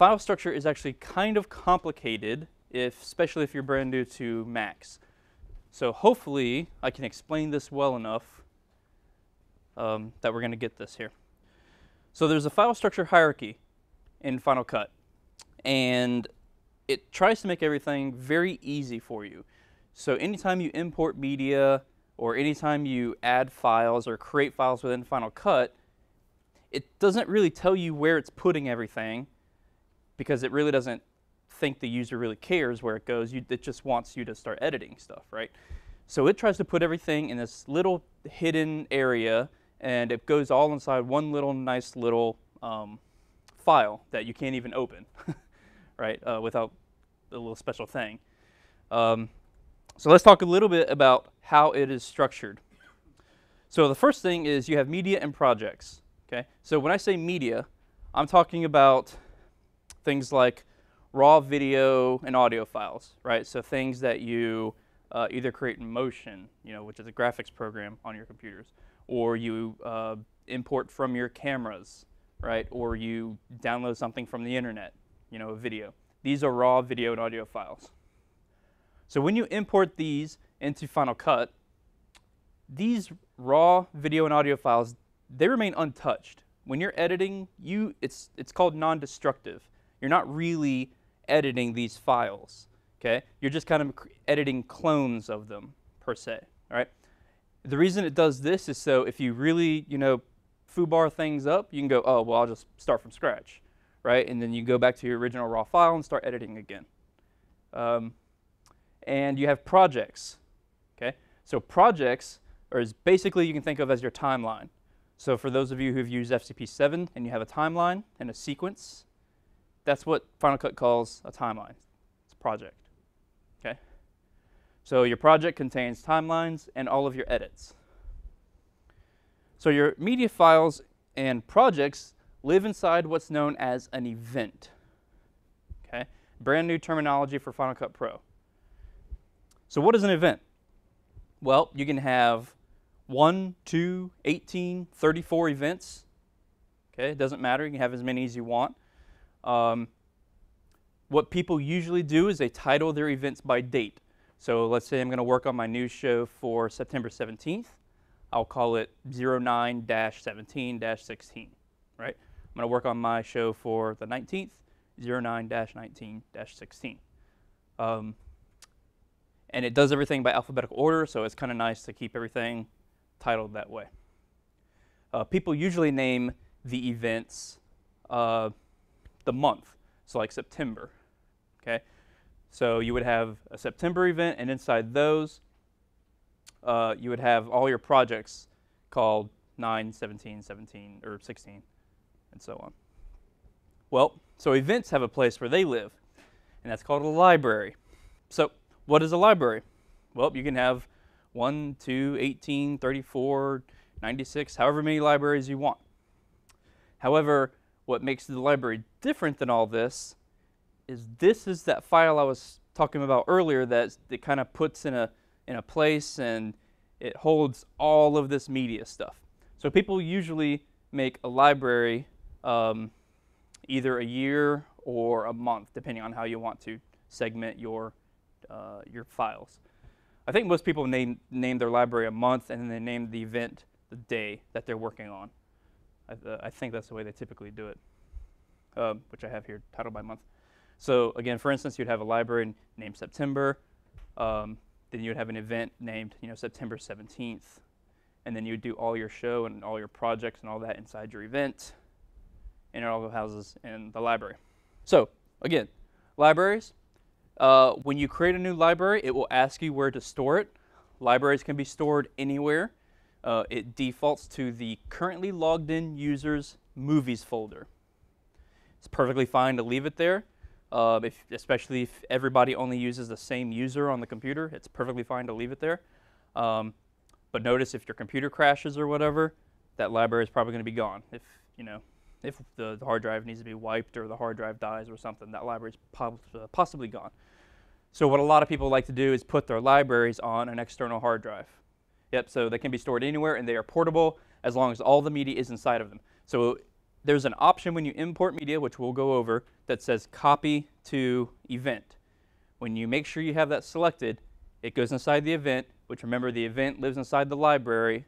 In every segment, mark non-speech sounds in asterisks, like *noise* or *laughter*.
file structure is actually kind of complicated, if, especially if you're brand new to Macs. So hopefully I can explain this well enough um, that we're going to get this here. So there's a file structure hierarchy in Final Cut, and it tries to make everything very easy for you. So anytime you import media or anytime you add files or create files within Final Cut, it doesn't really tell you where it's putting everything because it really doesn't think the user really cares where it goes. You, it just wants you to start editing stuff, right? So it tries to put everything in this little hidden area and it goes all inside one little nice little um, file that you can't even open, *laughs* right, uh, without a little special thing. Um, so let's talk a little bit about how it is structured. So the first thing is you have media and projects. Okay, so when I say media, I'm talking about things like raw video and audio files, right? So things that you uh, either create in Motion, you know, which is a graphics program on your computers, or you uh, import from your cameras, right? Or you download something from the internet, you know, a video. These are raw video and audio files. So when you import these into Final Cut, these raw video and audio files, they remain untouched. When you're editing, you it's it's called non-destructive. You're not really editing these files, okay? You're just kind of editing clones of them per se, all right? The reason it does this is so if you really, you know, foobar things up, you can go, oh, well, I'll just start from scratch, right? And then you go back to your original raw file and start editing again. Um, and you have projects, okay? So projects are basically you can think of as your timeline. So for those of you who've used FCP7 and you have a timeline and a sequence, that's what Final Cut calls a timeline. It's a project. Okay? So your project contains timelines and all of your edits. So your media files and projects live inside what's known as an event. Okay? Brand new terminology for Final Cut Pro. So what is an event? Well, you can have 1, 2, 18, 34 events. Okay, it doesn't matter. You can have as many as you want. Um, what people usually do is they title their events by date. So let's say I'm going to work on my news show for September 17th. I'll call it 09-17-16, right? I'm going to work on my show for the 19th, 09-19-16. Um, and it does everything by alphabetical order, so it's kind of nice to keep everything titled that way. Uh, people usually name the events uh, the month, so like September. Okay, so you would have a September event, and inside those, uh, you would have all your projects called 9, 17, 17, or 16, and so on. Well, so events have a place where they live, and that's called a library. So what is a library? Well, you can have 1, 2, 18, 34, 96, however many libraries you want. However, what makes the library different than all this is this is that file I was talking about earlier that it kind of puts in a, in a place and it holds all of this media stuff. So people usually make a library um, either a year or a month, depending on how you want to segment your, uh, your files. I think most people name, name their library a month and then they name the event the day that they're working on. I, uh, I think that's the way they typically do it, um, which I have here titled by month. So again, for instance, you'd have a library named September, um, then you'd have an event named you know September 17th, and then you'd do all your show and all your projects and all that inside your event, and it all houses in the library. So again, libraries, uh, when you create a new library, it will ask you where to store it. Libraries can be stored anywhere. Uh, it defaults to the currently logged in user's movies folder. It's perfectly fine to leave it there, uh, if, especially if everybody only uses the same user on the computer. It's perfectly fine to leave it there. Um, but notice if your computer crashes or whatever, that library is probably going to be gone. If you know, if the, the, hard drive needs to be wiped or the hard drive dies or something, that library is po possibly gone. So what a lot of people like to do is put their libraries on an external hard drive. Yep, so they can be stored anywhere and they are portable as long as all the media is inside of them. So there's an option when you import media, which we'll go over, that says copy to event. When you make sure you have that selected, it goes inside the event, which remember the event lives inside the library,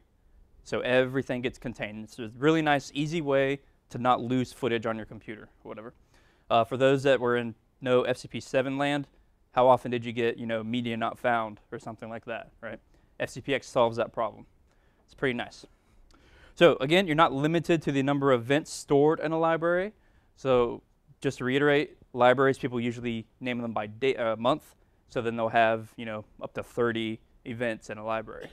so everything gets contained. It's a really nice, easy way to not lose footage on your computer or whatever. Uh, for those that were in no FCP7 land, how often did you get, you know, media not found or something like that, right? FCPX solves that problem. It's pretty nice. So again, you're not limited to the number of events stored in a library. So just to reiterate, libraries, people usually name them by day, uh, month. So then they'll have, you know, up to 30 events in a library.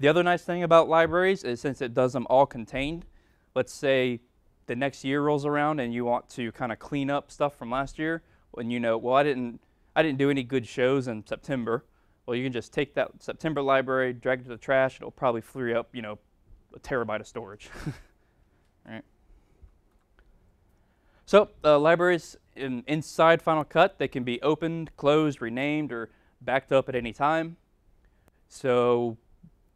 The other nice thing about libraries is since it does them all contained, let's say the next year rolls around and you want to kind of clean up stuff from last year, when you know, well, I didn't, I didn't do any good shows in September. Well, you can just take that September library, drag it to the trash. It'll probably free up, you know, a terabyte of storage. *laughs* right. So uh, libraries in, inside Final Cut, they can be opened, closed, renamed, or backed up at any time. So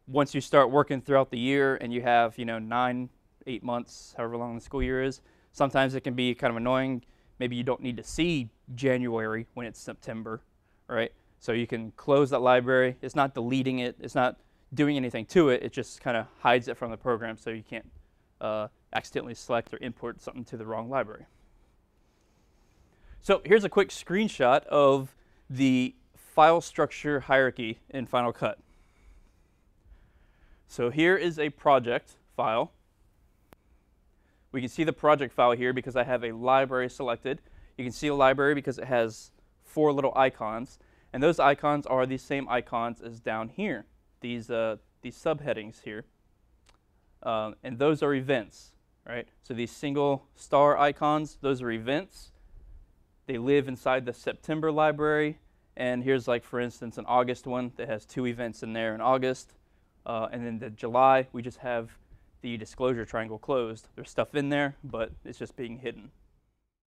once you start working throughout the year and you have, you know, nine, eight months, however long the school year is, sometimes it can be kind of annoying. Maybe you don't need to see January when it's September, right? So you can close that library. It's not deleting it. It's not doing anything to it. It just kind of hides it from the program so you can't uh, accidentally select or import something to the wrong library. So here's a quick screenshot of the file structure hierarchy in Final Cut. So here is a project file. We can see the project file here because I have a library selected. You can see a library because it has four little icons. And those icons are the same icons as down here, these, uh, these subheadings here. Um, and those are events, right? So these single star icons, those are events. They live inside the September library. And here's like, for instance, an August one that has two events in there in August. Uh, and then the July, we just have the disclosure triangle closed. There's stuff in there, but it's just being hidden.